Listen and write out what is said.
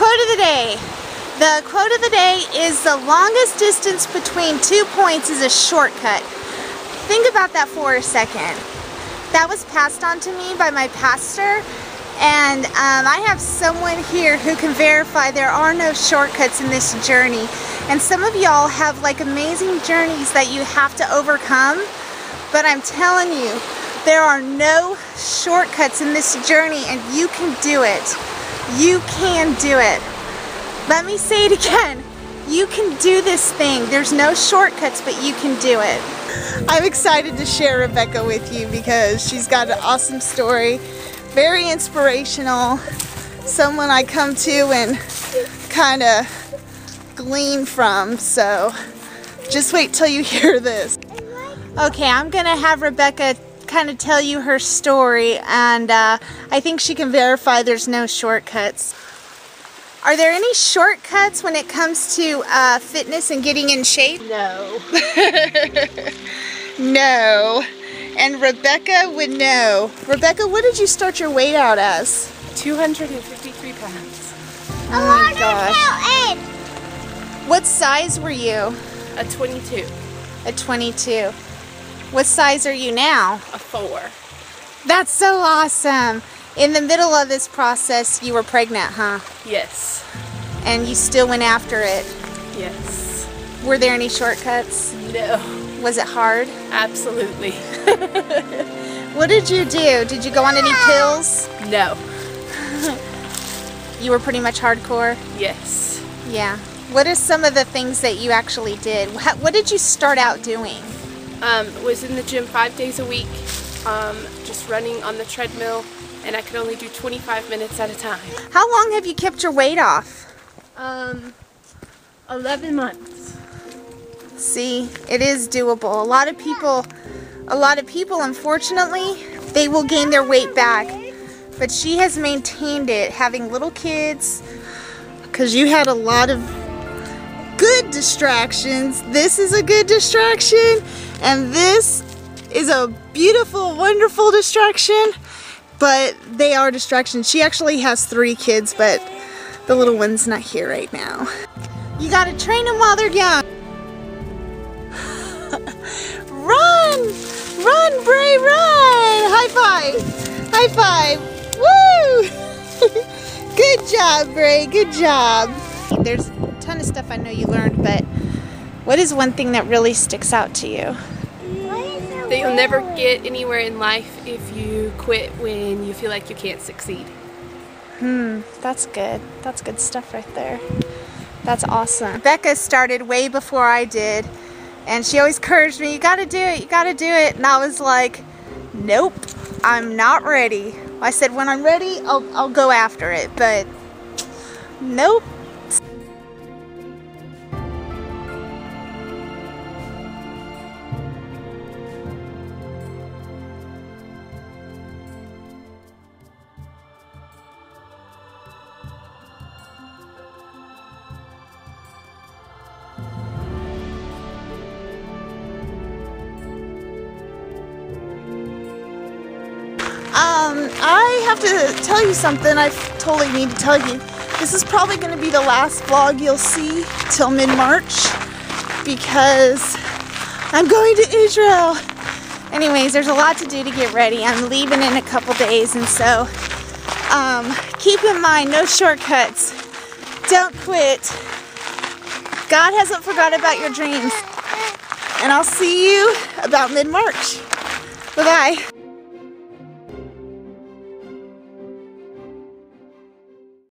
quote of the day. The quote of the day is the longest distance between two points is a shortcut. Think about that for a second. That was passed on to me by my pastor and um, I have someone here who can verify there are no shortcuts in this journey. And some of y'all have like amazing journeys that you have to overcome. But I'm telling you, there are no shortcuts in this journey and you can do it. You can do it. Let me say it again. You can do this thing. There's no shortcuts, but you can do it. I'm excited to share Rebekah with you because she's got an awesome story, very inspirational, someone I come to and kind of glean from. So just wait till you hear this. Okay, I'm gonna have Rebekah kind of tell you her story, and uh, I think she can verify there's no shortcuts. Are there any shortcuts when it comes to uh, fitness and getting in shape? No. no. And Rebekah would know. Rebekah, what did you start your weight out as? 253 pounds. Oh my gosh. What size were you? A 22. A 22. What size are you now? A 4. That's so awesome. In the middle of this process, you were pregnant, huh? Yes. And you still went after it. Yes. Were there any shortcuts? No. Was it hard? Absolutely. what did you do? Did you go on any pills? No. you were pretty much hardcore? Yes. Yeah. What are some of the things that you actually did? What did you start out doing? Um, was in the gym five days a week, um, just running on the treadmill, and I could only do 25 minutes at a time. How long have you kept your weight off? Um, 11 months. See, it is doable. A lot of people, a lot of people, unfortunately, they will gain their weight back. But she has maintained it, having little kids, because you had a lot of good distractions. This is a good distraction, and this is a beautiful, wonderful distraction, but they are distractions. She actually has three kids, but the little one's not here right now. You gotta train them while they're young. run! Run, Bray, run! High five! High five! Woo! Good job, Bray, good job. There's a ton of stuff I know you learned, but what is one thing that really sticks out to you? That you'll never get anywhere in life if you quit when you feel like you can't succeed. Hmm, that's good. That's good stuff right there. That's awesome. Becca started way before I did, and she always encouraged me, you gotta do it, you gotta do it. And I was like, nope, I'm not ready. I said, when I'm ready, I'll, I'll go after it, but nope. Have to tell you something I totally need to tell you. This is probably going to be the last vlog you'll see till mid-March because I'm going to Israel. Anyways, there's a lot to do to get ready. I'm leaving in a couple days and so um, keep in mind, no shortcuts. Don't quit. God hasn't forgot about your dreams. And I'll see you about mid-March. Bye-bye.